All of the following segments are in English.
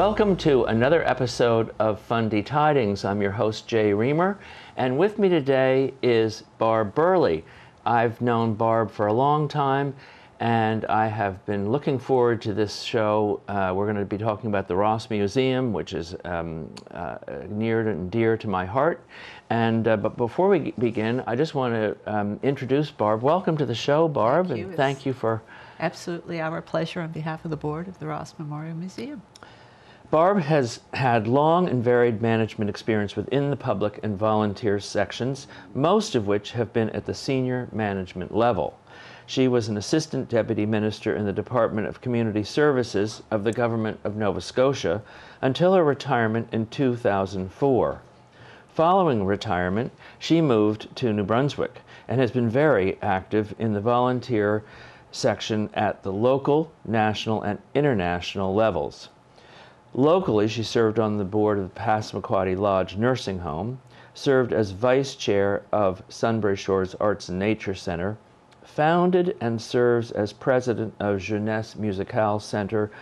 Welcome to another episode of Fundy Tidings. I'm your host, Jay Remer, and with me today is Barb Burley. I've known Barb for a long time, and I have been looking forward to this show. Uh, we're going to be talking about the Ross Museum, which is um, uh, near and dear to my heart. And uh, but before we begin, I just want to um, introduce Barb. Welcome to the show, Barb, Thank and thank you for Absolutely our pleasure on behalf of the board of the Ross Memorial Museum. Barb has had long and varied management experience within the public and volunteer sections, most of which have been at the senior management level. She was an assistant deputy minister in the Department of Community Services of the Government of Nova Scotia until her retirement in 2004. Following retirement, she moved to New Brunswick and has been very active in the volunteer section at the local, national, and international levels. Locally, she served on the board of the Passamaquoddy Lodge Nursing Home, served as vice chair of Sunbury Shores Arts and Nature Center, founded and serves as president of Jeunesse Musicale Center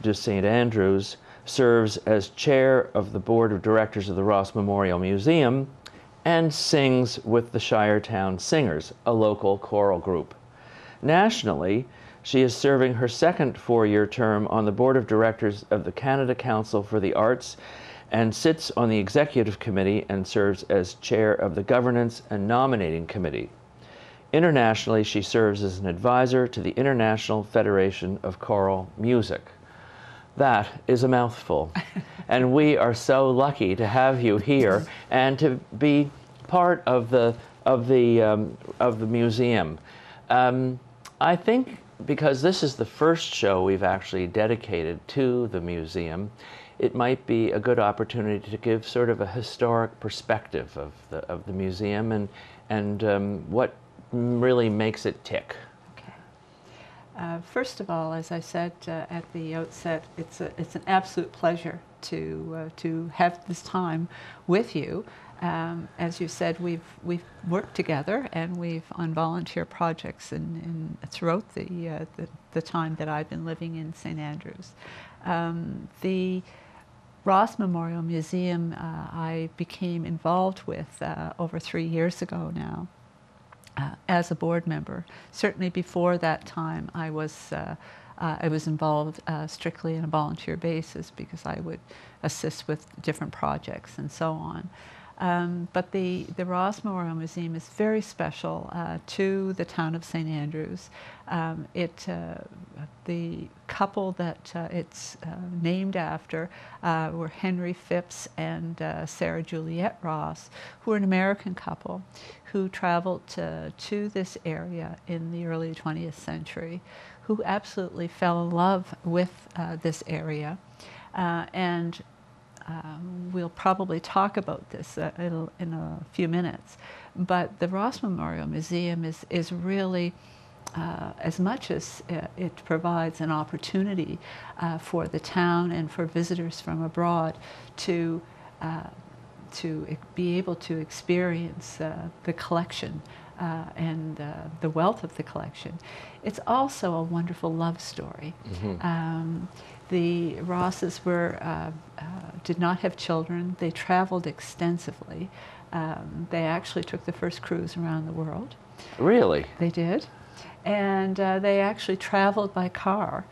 de St. Andrews, serves as chair of the board of directors of the Ross Memorial Museum, and sings with the Shiretown Singers, a local choral group. Nationally, she is serving her second four year term on the board of directors of the Canada Council for the Arts and sits on the executive committee and serves as chair of the governance and nominating committee. Internationally, she serves as an advisor to the International Federation of Choral Music. That is a mouthful. and we are so lucky to have you here and to be part of the, of the, um, of the museum. Um, I think because this is the first show we've actually dedicated to the museum, it might be a good opportunity to give sort of a historic perspective of the, of the museum and, and um, what really makes it tick. Okay. Uh, first of all, as I said uh, at the outset, it's, a, it's an absolute pleasure to, uh, to have this time with you. Um, as you said, we've, we've worked together and we've on volunteer projects in, in, throughout the, uh, the, the time that I've been living in St. Andrews. Um, the Ross Memorial Museum uh, I became involved with uh, over three years ago now uh, as a board member. Certainly before that time, I was uh, uh, I was involved uh, strictly on a volunteer basis because I would assist with different projects and so on. Um, but the, the Ross Memorial Museum is very special uh, to the town of St. Andrews. Um, it, uh, the couple that uh, it's uh, named after uh, were Henry Phipps and uh, Sarah Juliette Ross, who were an American couple who traveled to, to this area in the early 20th century, who absolutely fell in love with this area. and um, we'll probably talk about this uh, in a few minutes. But the Ross Memorial Museum is, is really, uh, as much as it provides an opportunity uh, for the town and for visitors from abroad to, uh, to be able to experience uh, the collection uh, and uh, the wealth of the collection. It's also a wonderful love story. Mm-hmm. Um, the Rosses were, uh, uh, did not have children. They traveled extensively. Um, they actually took the first cruise around the world. Really? They did. And uh, they actually traveled by car,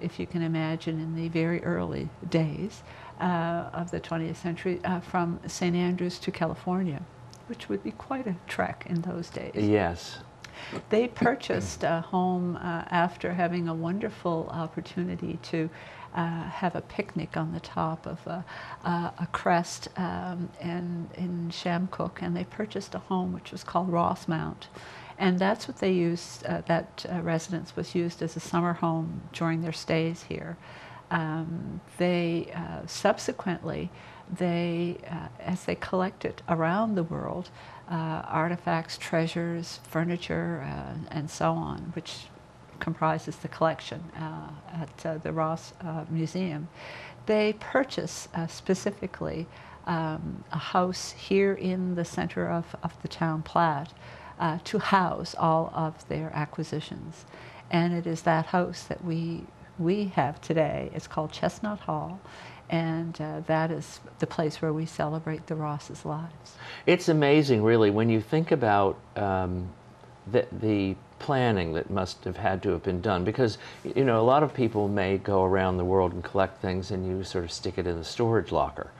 if you can imagine, in the very early days of the 20th century from St. Andrews to California which would be quite a trek in those days. Yes. They purchased a home uh, after having a wonderful opportunity to uh, have a picnic on the top of a, uh, a crest um, and in Chamcook, and they purchased a home which was called Rossmount. And that's what they used, uh, that uh, residence was used as a summer home during their stays here. Um, they uh, subsequently they, as they collected around the world, uh, artifacts, treasures, furniture, uh, and so on, which comprises the collection uh, at uh, the Ross Museum, they purchase specifically um, a house here in the center of, of the town Platte to house all of their acquisitions. And it is that house that we we have today It's called Chestnut Hall, and uh, that is the place where we celebrate the Ross's lives. It's amazing, really, when you think about um, the, the planning that must have had to have been done. Because you know a lot of people may go around the world and collect things and you sort of stick it in the storage locker.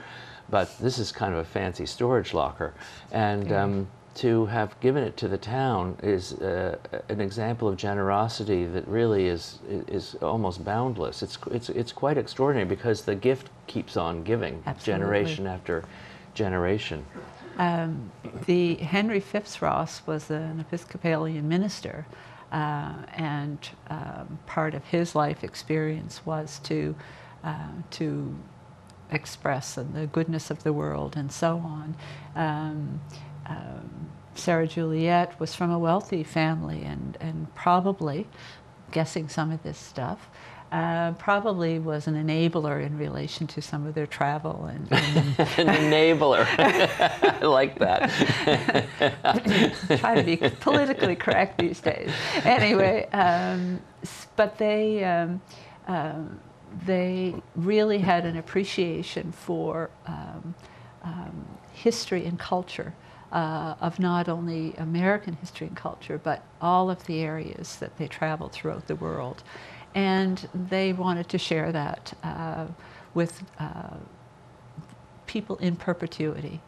But this is kind of a fancy storage locker. And um, to have given it to the town is uh, an example of generosity that really is is almost boundless it's it's it's quite extraordinary because the gift keeps on giving Absolutely. generation after generation um, the Henry Phipps Ross was an Episcopalian minister, uh, and um, part of his life experience was to uh, to express the goodness of the world and so on. Um, um, Sarah Juliette was from a wealthy family and, and probably, guessing some of this stuff, uh, probably was an enabler in relation to some of their travel and, and an enabler. I like that. Try to be politically correct these days. Anyway, um, but they um, um, they really had an appreciation for um, um, history and culture. Uh, of not only American history and culture, but all of the areas that they traveled throughout the world and they wanted to share that uh, with uh, people in perpetuity.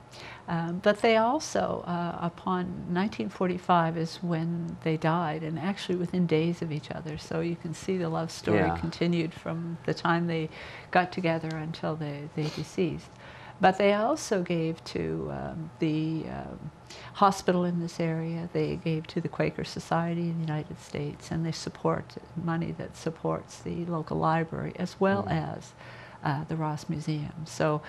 Um, but they also, uh, upon 1945 is when they died, and actually within days of each other. So you can see the love story Yeah. continued from the time they got together until they, they deceased. But they also gave to um, the um, hospital in this area, they gave to the Quaker Society in the United States, and they support money that supports the local library as well as uh, the Ross Museum. So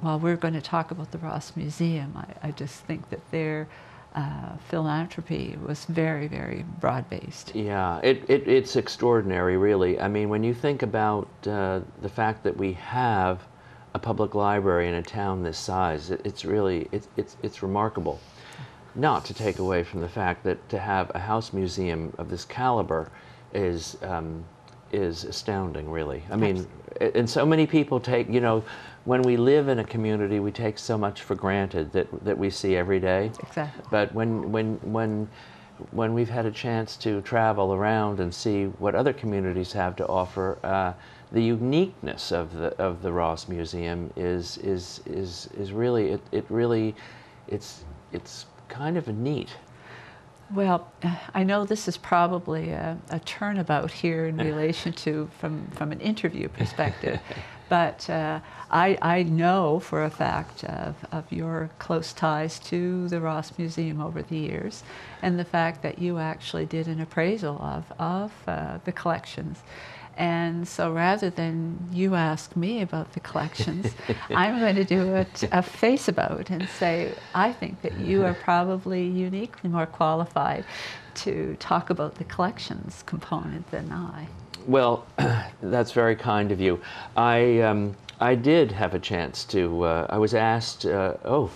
while we're going to talk about the Ross Museum, I, I just think that their uh, philanthropy was very, very broad based. Yeah, it, it, it's extraordinary, really. I mean, when you think about uh, the fact that we have a public library in a town this size, it, it's really it's, it's, it's remarkable. Not to take away from the fact that to have a house museum of this caliber is um, is astounding, really. I mean, and so many people take, you know, when we live in a community, we take so much for granted that that we see every day. Exactly. But when when when when we've had a chance to travel around and see what other communities have to offer, uh, the uniqueness of the of the Ross Museum is is is is really it, it really it's it's kind of neat. Well, I know this is probably a, a turnabout here in relation to from, from an interview perspective, but uh, I, I know for a fact of, of your close ties to the Ross Museum over the years and the fact that you actually did an appraisal of, of uh, the collections. And so rather than you ask me about the collections, I'm going to do a, a face about and say, I think that you are probably uniquely more qualified to talk about the collections component than I. Well, that's very kind of you. I um, I did have a chance to. Uh, I was asked. Uh, oh,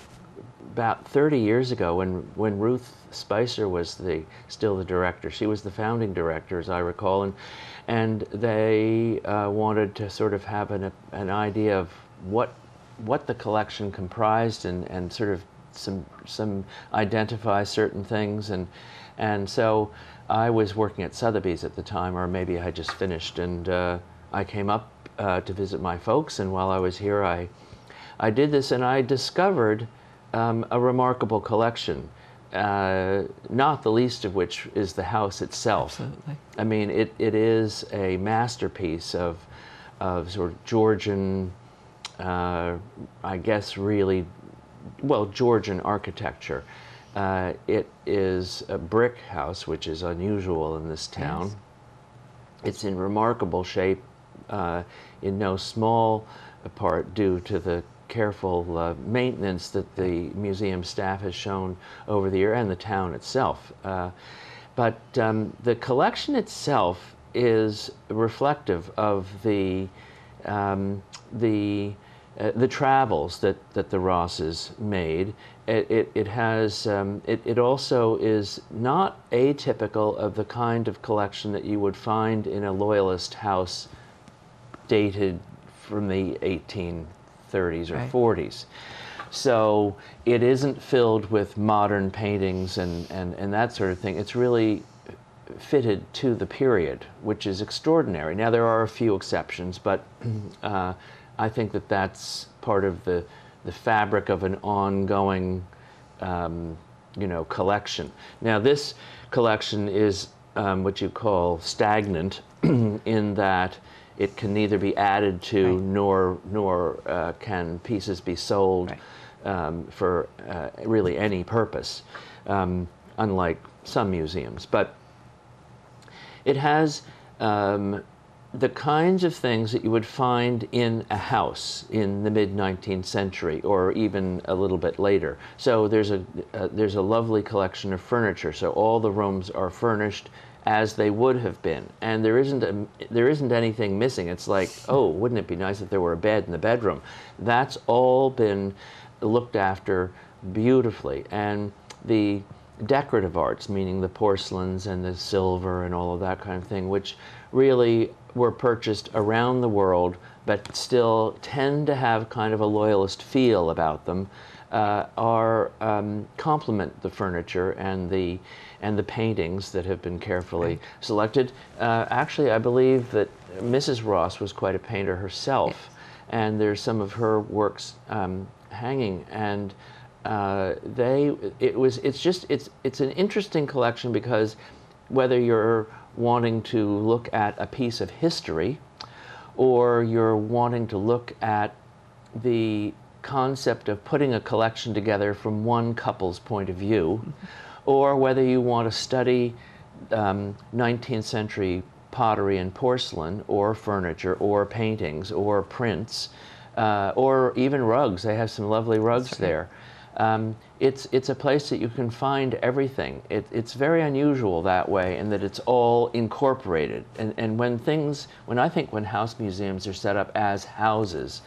about 30 years ago, when when Ruth Spicer was the still the director. She was the founding director, as I recall, and and they uh, wanted to sort of have an an idea of what what the collection comprised and and sort of some some identify certain things and and so I was working at Sotheby's at the time, or maybe I just finished, and uh, I came up uh, to visit my folks. And while I was here, I I did this, and I discovered um, a remarkable collection. Uh, not the least of which is the house itself. Absolutely. I mean, it, it is a masterpiece of of sort of Georgian, uh, I guess, really well, Georgian architecture. Uh, it is a brick house, which is unusual in this town. Yes. It's in remarkable shape, uh, in no small part due to the careful uh, maintenance that the museum staff has shown over the year and the town itself. Uh, but um, the collection itself is reflective of the um, the uh, the travels that, that the Rosses made. It, it, it has, um, it, it also is not atypical of the kind of collection that you would find in a Loyalist house dated from the 1830s or Right. 40s. So it isn't filled with modern paintings and, and, and that sort of thing. It's really fitted to the period, which is extraordinary. Now, there are a few exceptions, but uh, I think that that's part of the, the fabric of an ongoing, um, you know, collection. Now, this collection is um, what you call stagnant in that it can neither be added to Right. nor, nor uh, can pieces be sold Right. um, for uh, really any purpose, um, unlike some museums. But it has um, the kinds of things that you would find in a house in the mid 19th century or even a little bit later. So there's a, uh, there's a lovely collection of furniture. So all the rooms are furnished as they would have been, and there isn't a, there isn't anything missing. It's like, oh, wouldn't it be nice if there were a bed in the bedroom? That's all been looked after beautifully, and the decorative arts, meaning the porcelains and the silver and all of that kind of thing, which really were purchased around the world, but still tend to have kind of a loyalist feel about them, uh, are um, complement the furniture and the and the paintings that have been carefully selected. Uh, actually, I believe that Mrs. Ross was quite a painter herself, and there's some of her works um, hanging and uh, they it was it's just it's it's an interesting collection because whether you're wanting to look at a piece of history or you're wanting to look at the concept of putting a collection together from one couple's point of view or whether you want to study um, 19th century pottery and porcelain or furniture or paintings or prints uh, or even rugs. They have some lovely rugs there. Um, it's it's a place that you can find everything. It, it's very unusual that way, in that it's all incorporated. And and when things, when I think when house museums are set up as houses,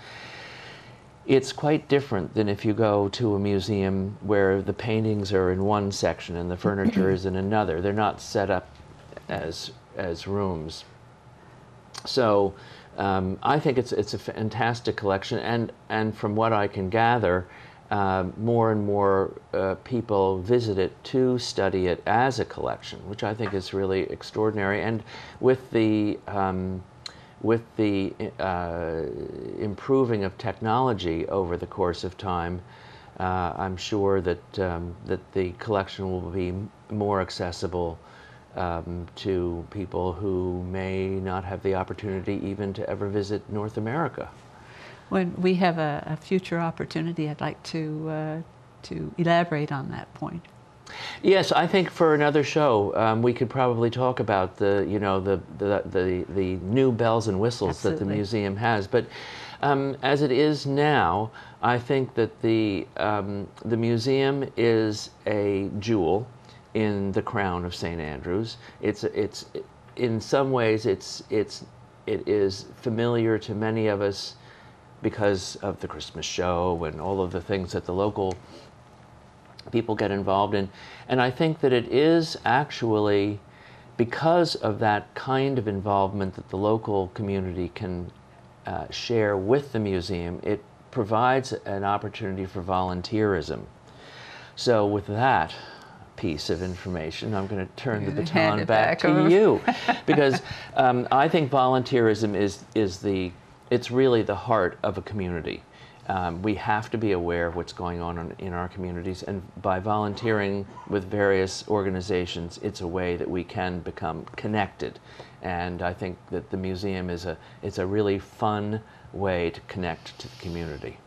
it's quite different than if you go to a museum where the paintings are in one section and the furniture is in another. They're not set up as as rooms. So um, I think it's it's a fantastic collection, and and from what I can gather, um, more and more uh, people visit it to study it as a collection, which I think is really extraordinary. And with the um, with the uh, improving of technology over the course of time, uh, I'm sure that um, that the collection will be more accessible um, to people who may not have the opportunity even to ever visit North America. When we have a, a future opportunity, I'd like to uh, to elaborate on that point. Yes, I think for another show um, we could probably talk about the you know the the the, the new bells and whistles that the museum has. But um, as it is now, I think that the um, the museum is a jewel in the crown of St Andrews. It's it's in some ways it's it's it is familiar to many of us because of the Christmas show and all of the things that the local people get involved in. And I think that it is actually because of that kind of involvement that the local community can uh, share with the museum, it provides an opportunity for volunteerism. So, with that piece of information, I'm going to turn the You're gonna hand baton back, back to you because um, I think volunteerism is is the it's really the heart of a community. Um, we have to be aware of what's going on in, our communities, and by volunteering with various organizations, it's a way that we can become connected. And I think that the museum is a it's a really fun way to connect to the community.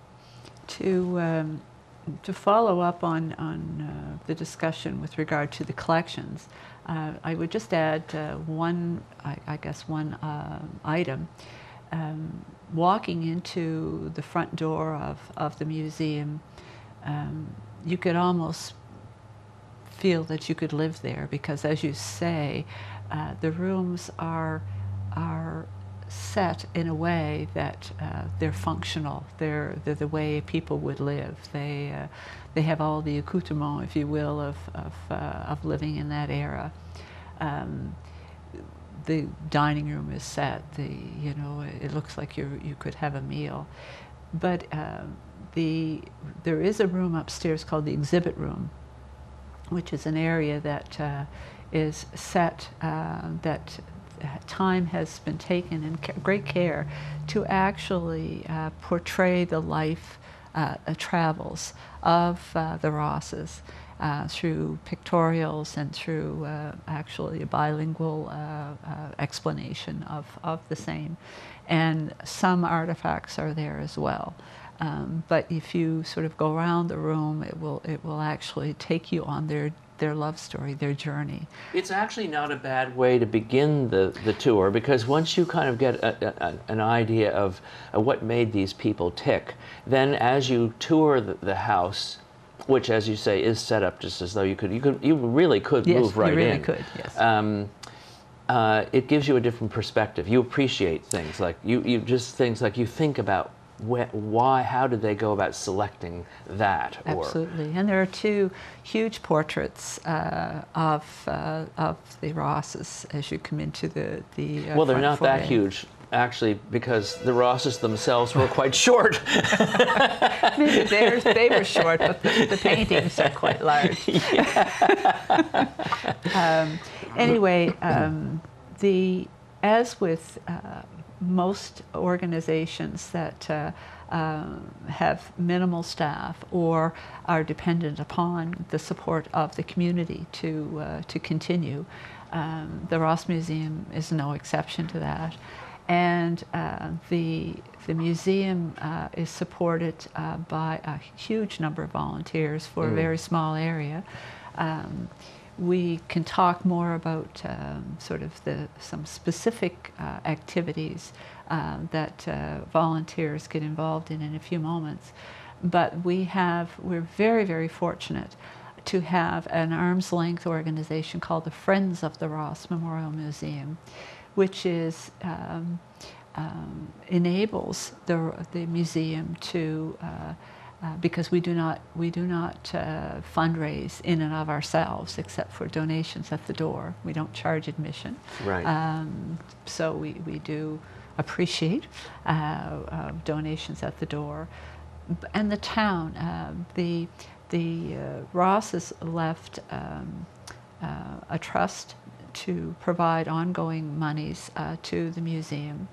To um, to follow up on on uh, the discussion with regard to the collections, uh, I would just add uh, one, I, I guess, one uh, item. Um, walking into the front door of, of the museum, um, you could almost feel that you could live there because, as you say, uh, the rooms are are set in a way that uh, they're functional. They're, they're the way people would live. They, uh, they have all the accoutrement, if you will, of, of, uh, of living in that era. Um, the dining room is set. The you know it looks like you you could have a meal, but um, the there is a room upstairs called the exhibit room, which is an area that uh, is set uh, that time has been taken in great care to actually uh, portray the life uh, travels of uh, the Rosses. Uh, through pictorials and through uh, actually a bilingual uh, uh, explanation of, of the same. And some artifacts are there as well. Um, but if you sort of go around the room, it will, it will actually take you on their their love story, their journey. It's actually not a bad way to begin the, the tour because once you kind of get a, a, an idea of, what made these people tick, then as you tour the, the, house, which, as you say, is set up just as though you could, you could, you really could yes, move right in. you really in. could. Yes. Um, uh, it gives you a different perspective. You appreciate things like you, you just things like you think about why, how did they go about selecting that? Absolutely, and there are two huge portraits uh, of uh, of the Rosses as you come into the the. Uh, well, they're not that huge actually because the Rosses themselves were quite short. Maybe they were short, but the, the, paintings are quite large. um, anyway, um, the as with uh, most organizations that uh, uh, have minimal staff or are dependent upon the support of the community to, uh, to continue. Um, the Ross Museum is no exception to that. And uh, the, the museum uh, is supported uh, by a huge number of volunteers for mm. a very small area. Um, we can talk more about um, sort of the some specific uh, activities uh, that uh, volunteers get involved in in a few moments. But we have we're very very fortunate to have an arm's length organization called the Friends of the Ross Memorial Museum, which is um, um, enables the the museum to uh, uh, because we do not we do not uh, fundraise in and of ourselves except for donations at the door. We don't charge admission. Right. Um, so we, we do appreciate uh, uh donations at the door, and the town um, the the uh, Ross has left um, a trust to provide ongoing monies to the museum.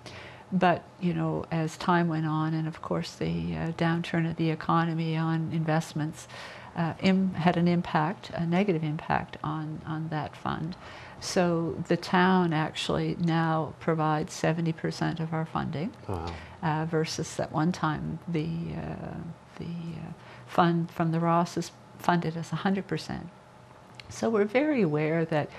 But you know, as time went on, and of course the uh, downturn of the economy on investments uh, Im- had an impact, a negative impact on on that fund. So the town actually now provides 70% of our funding, wow. uh, versus at one time the uh, the uh, fund from the Ross is funded as 100%. So we're very aware that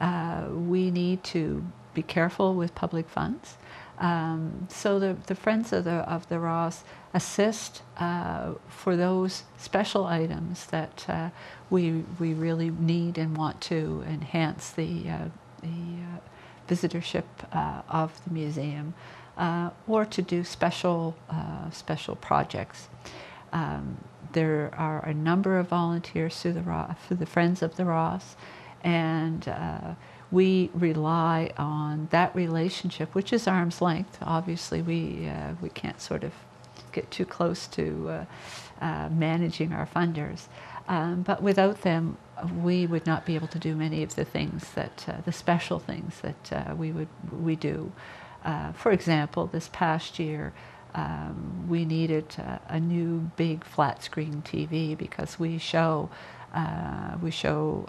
uh, we need to be careful with public funds. Um, so the, the Friends of the, of the Ross assist uh, for those special items that uh, we, we really need and want to enhance the, uh, the uh, visitorship uh, of the museum uh, or to do special, special projects. Um, there are a number of volunteers through the, through the Friends of the Ross and we rely on that relationship, which is arm's length. Obviously, we, uh, we can't sort of get too close to uh, uh, managing our funders. Um, but without them, we would not be able to do many of the things that, uh, the special things that uh, we, would, we do. Uh, for example, this past year, um, we needed a new big flat screen TV because we show, we show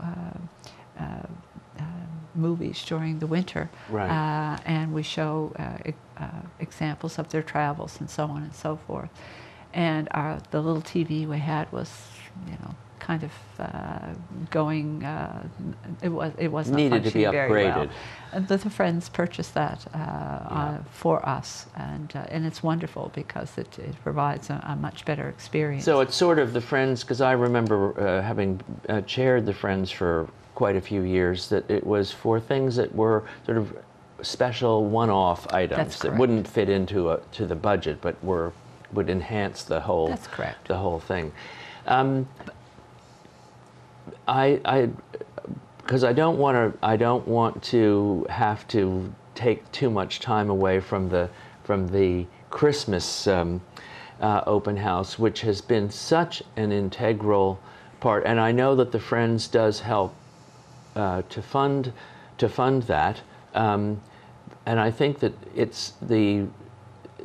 movies during the winter. Right. Uh, and we show uh, uh, examples of their travels and so on and so forth. And our, the little TV we had was, you know, kind of uh, going. Uh, it was it was not needed to be upgraded. Well. The, the, friends purchased that uh, yeah. for us, and and it's wonderful because it, it provides a, a, much better experience. So it's sort of the friends because I remember having chaired the friends for quite a few years that it was for things that were sort of special one-off items that wouldn't fit into a, to the budget, but were would enhance the whole That's correct. the whole thing. Um, I, I, because I don't want to, I don't want to have to take too much time away from the from the Christmas um, uh, open house, which has been such an integral part. And I know that the Friends does help to fund to fund that. Um, and I think that it's the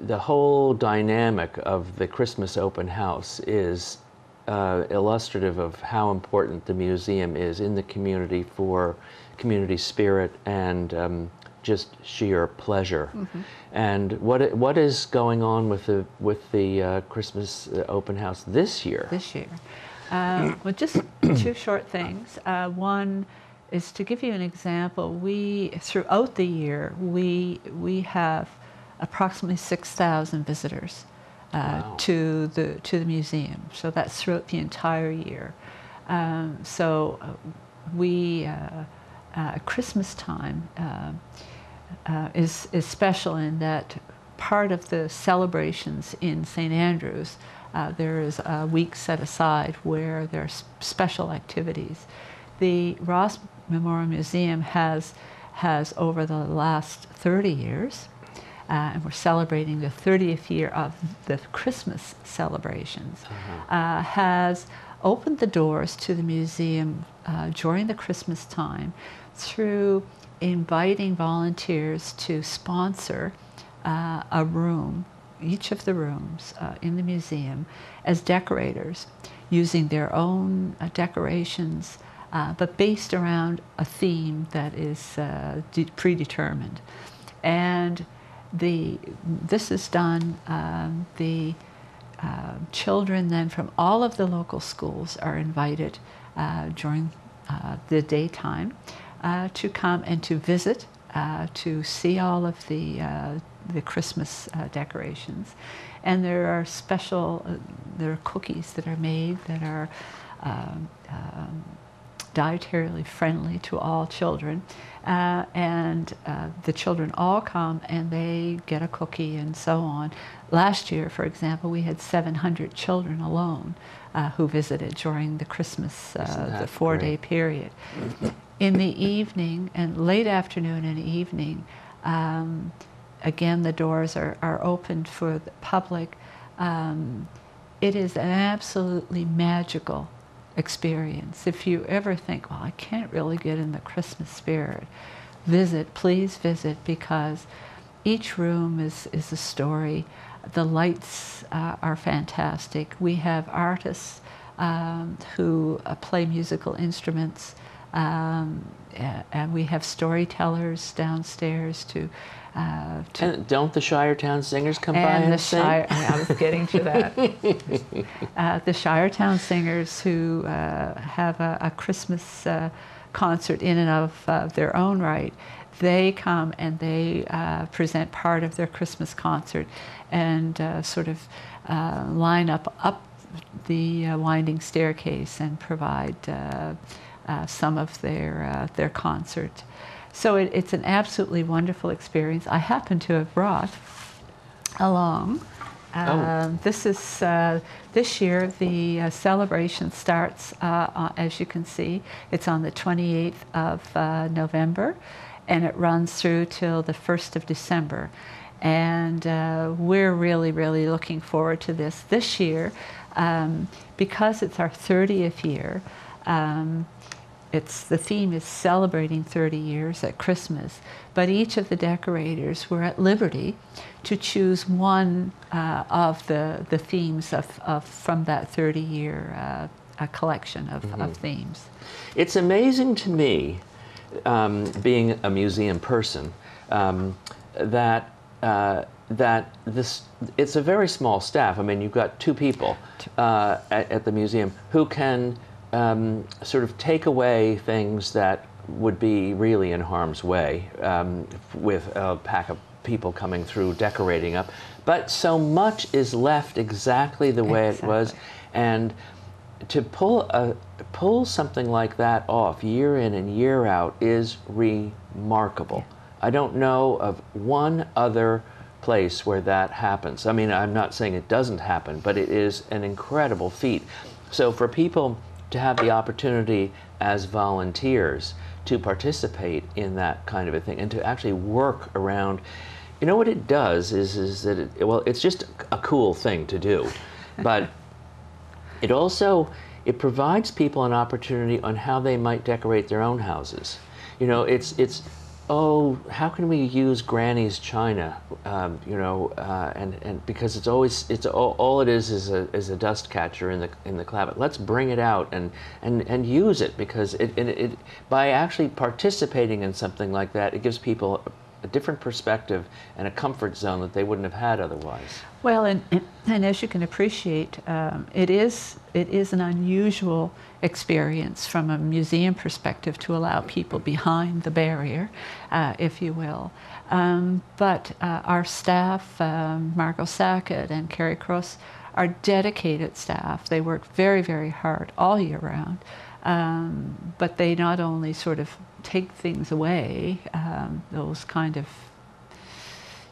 the whole dynamic of the Christmas open house is uh, illustrative of how important the museum is in the community for community spirit and um, just sheer pleasure. And what what is going on with the with the uh, Christmas uh, open house this year? this year. Uh, well, just two short things. Uh, one is to give you an example. We throughout the year we we have approximately six thousand visitors uh, Wow. to the to the museum. So that's throughout the entire year. Um, so uh, we uh, uh, Christmas time. Uh, uh, is, is special in that part of the celebrations in St. Andrews, uh, there is a week set aside where there are special activities. The Ross Memorial Museum has, has over the last 30 years, uh, and we're celebrating the 30th year of the Christmas celebrations, uh, has opened the doors to the museum uh, during the Christmas time through inviting volunteers to sponsor uh, a room, each of the rooms uh, in the museum, as decorators, using their own uh, decorations, uh, but based around a theme that is uh, de- predetermined. And the this is done. Um, the uh, children then from all of the local schools are invited uh, during uh, the daytime uh, to come and to visit, to see all of the the Christmas decorations, and there are special there are cookies that are made that are. Um, um, dietarily friendly to all children. Uh, and uh, the children all come and they get a cookie and so on. Last year, for example, we had 700 children alone uh, who visited during the Christmas, uh, the four day period. In the evening and late afternoon and evening, um, again, the doors are, are opened for the public. Um, it is an absolutely magical experience. If you ever think, well, I can't really get in the Christmas spirit, visit, please visit, because each room is, is a story. The lights uh, are fantastic. We have artists um, who uh, play musical instruments, um, and we have storytellers downstairs to. Uh, to And don't the Shiretown singers come by and and the sing? Shire, I was getting to that. uh, the Shiretown Singers, who uh, have a, a Christmas uh, concert in and of uh, their own right, they come and they uh, present part of their Christmas concert and uh, sort of uh, line up up the uh, winding staircase and provide uh, uh, some of their uh, their concert. So it, it's an absolutely wonderful experience. I happen to have brought along. Um, This is uh, this year. The uh, celebration starts, uh, uh, as you can see, it's on the 28th of uh, November, and it runs through till the 1st of December. And uh, we're really, really looking forward to this this year, um, because it's our 30th year. Um, it's the theme is celebrating 30 years at Christmas, but each of the decorators were at liberty to choose one uh, of the, the themes of, of from that 30 year uh, a collection of, of themes. It's amazing to me, um, being a museum person, um, that uh, that this it's a very small staff. I mean, you've got two people uh, at, at the museum who can um, sort of take away things that would be really in harm's way um, with a pack of people coming through decorating up. But so much is left exactly the way it was, and to pull a pull something like that off year in and year out is remarkable. I don't know of one other place where that happens. I mean, I'm not saying it doesn't happen, but it is an incredible feat. So for people to have the opportunity as volunteers to participate in that kind of a thing and to actually work around. You know what it does is is that it, well it's just a cool thing to do but it also it provides people an opportunity on how they might decorate their own houses. You know it's it's oh, how can we use Granny's china? Um, you know, uh, and and because it's always it's all, all it is is a is a dust catcher in the in the clavicle. Let's bring it out and and and use it because it, it, it by actually participating in something like that, it gives people a different perspective and a comfort zone that they wouldn't have had otherwise. Well, and, and as you can appreciate, um, it is it is an unusual experience from a museum perspective to allow people behind the barrier, uh, if you will. Um, but uh, our staff, um, Margot Sackett and Carrie Cross, are dedicated staff. They work very, very hard all year round. Um, but they not only sort of take things away, um, those kind of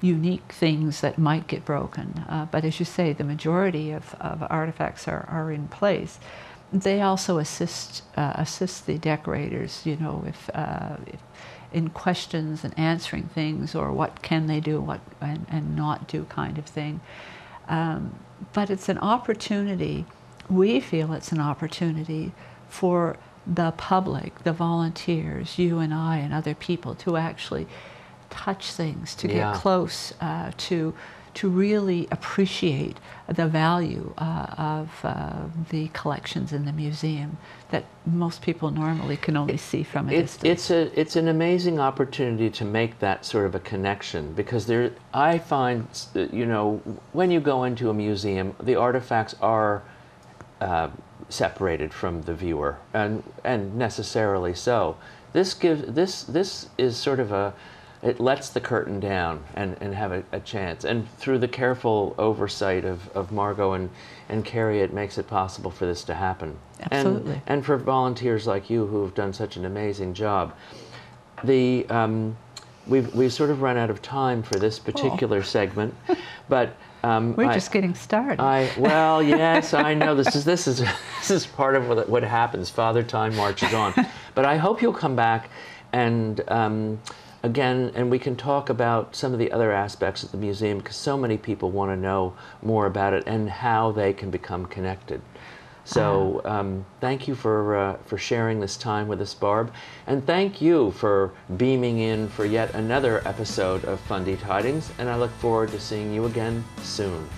unique things that might get broken. Uh, but as you say, the majority of, of artifacts are, are in place. They also assist uh, assist the decorators, you know, if, uh, if, in questions and answering things, or what can they do, what and, and not do, kind of thing. Um, but it's an opportunity. We feel it's an opportunity for the public, the volunteers, you and I and other people to actually touch things, to Yeah. get close, uh, to to really appreciate the value uh, of uh, the collections in the museum that most people normally can only see from a It's distance. it's a it's an amazing opportunity to make that sort of a connection because there I find you know when you go into a museum the artifacts are uh, separated from the viewer and and necessarily so. This gives this this is sort of a it lets the curtain down and, and have a, a chance. And through the careful oversight of, of Margot and, and Carrie, it makes it possible for this to happen. And- Absolutely. and for volunteers like you who have done such an amazing job. The um, we've we've sort of run out of time for this particular segment, but um, We're I- just getting started. I well, yes, I know this is this is this is part of what what happens. Father Time marches on, but I hope you'll come back and. Um, Again, and we can talk about some of the other aspects of the museum because so many people want to know more about it and how they can become connected. So um, thank you for uh, for sharing this time with us, Barb, and thank you for beaming in for yet another episode of Fundy Tidings. And I look forward to seeing you again soon.